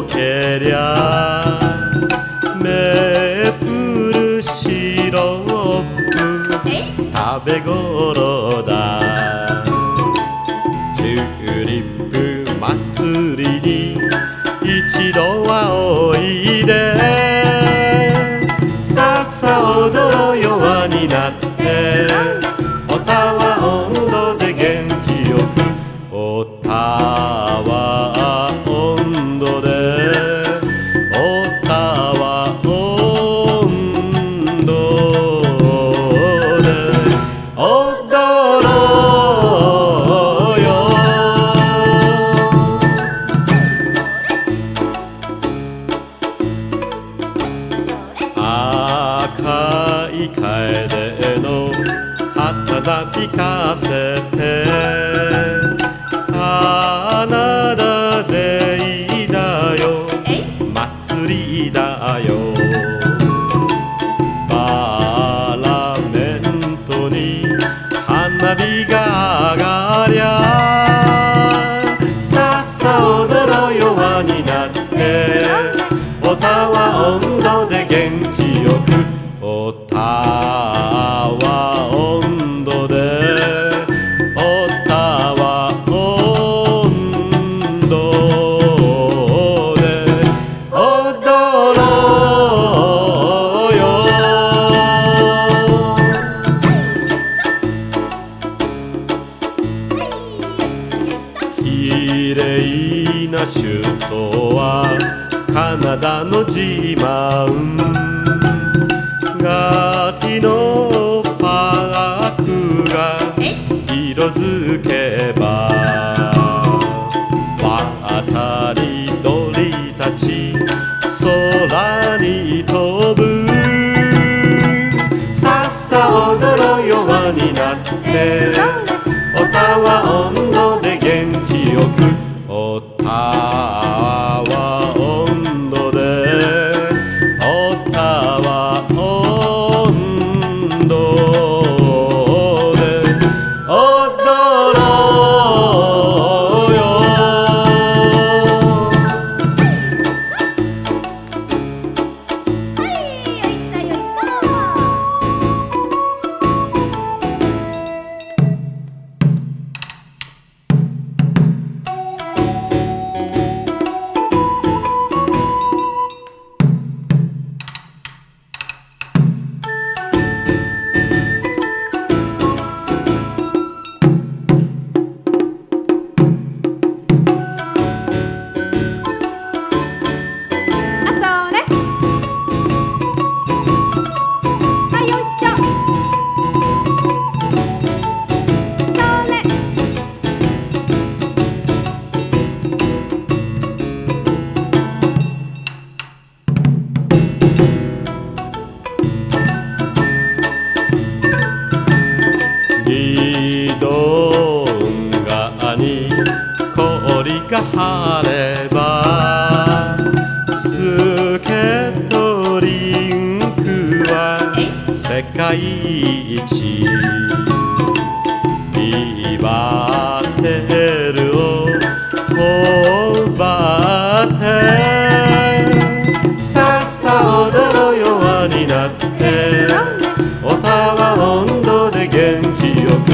よけりゃメープルシロップ食べ頃だ。チューリップ祭りに一度はおいで。さっさ踊ろう弱になって。おたは温度で元気よくおたは花だれいだよ。祭りだよ。バラメントに花火が上がりゃさっさ踊綺麗な首都はカナダの自慢ガキのパークが色づけば渡り鳥たち晴ればスケートリンクは世界一ビバテルを頬張ってさっさ踊ろうわになって。おたわ温度で元気よく